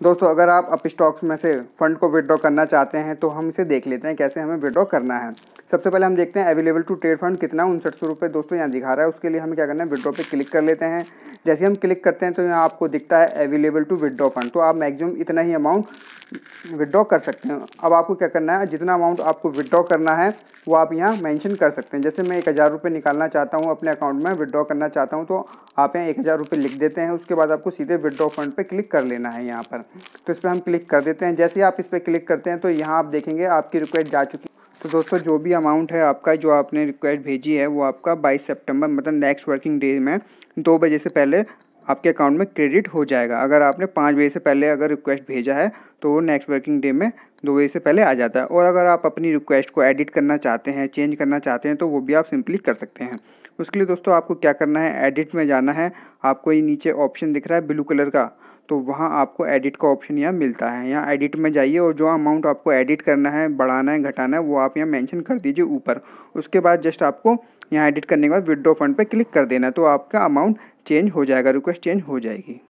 दोस्तों, अगर आप अप स्टॉक्स में से फंड को विड्रॉ करना चाहते हैं तो हम इसे देख लेते हैं कैसे हमें विड्रॉ करना है। सबसे पहले हम देखते हैं अवेलेबल टू ट्रेड फंड कितना उनसठ सौ रुपये दोस्तों यहाँ दिखा रहा है। उसके लिए हमें क्या करना है विड्रॉ पे क्लिक कर लेते हैं। जैसे हम क्लिक करते हैं तो यहाँ आपको दिखता है अवेलेबल टू विड्रॉ फंड तो आप मैक्सिमम इतना ही अमाउंट विड्रॉ कर सकते हैं। अब आपको क्या करना है? जितना अमाउंट आपको विड्रॉ करना है, वो आप यहाँ मेंशन कर सकते हैं। जैसे मैं एक हज़ार रुपये निकालना चाहता हूँ अपने अकाउंट में विड्रॉ करना चाहता हूँ तो आप यहाँ एक हज़ार रुपये लिख देते हैं। उसके बाद आपको सीधे विड्रॉ फंड पे क्लिक कर लेना है यहाँ पर। तो इस पर हम क्लिक कर देते हैं। जैसे ही आप इस पर क्लिक करते हैं तो यहाँ आप देखेंगे आपकी रिक्वेस्ट जा चुकी तो दोस्तों, जो भी अमाउंट है आपका, जो आपने रिक्वेस्ट भेजी है, वो आपका बाईस सेप्टेम्बर मतलब नेक्स्ट वर्किंग डे में, दो बजे से पहले आपके अकाउंट में क्रेडिट हो जाएगा। अगर आपने पाँच बजे से पहले अगर रिक्वेस्ट भेजा है तो वो नेक्स्ट वर्किंग डे में दो बजे से पहले आ जाता है। और अगर आप अपनी रिक्वेस्ट को एडिट करना चाहते हैं चेंज करना चाहते हैं तो वो भी आप सिंपली कर सकते हैं। उसके लिए दोस्तों, आपको क्या करना है? एडिट में जाना है। आपको ये नीचे ऑप्शन दिख रहा है ब्लू कलर का तो वहाँ आपको एडिट का ऑप्शन यहाँ मिलता है। यहाँ एडिट में जाइए और जो अमाउंट आपको एडिट करना है, बढ़ाना है, घटाना है, वो आप यहाँ मेंशन कर दीजिए ऊपर। उसके बाद जस्ट आपको यहाँ एडिट करने के बाद विड्रॉ फंड पे क्लिक कर देना तो आपका अमाउंट चेंज हो जाएगा रिक्वेस्ट चेंज हो जाएगी।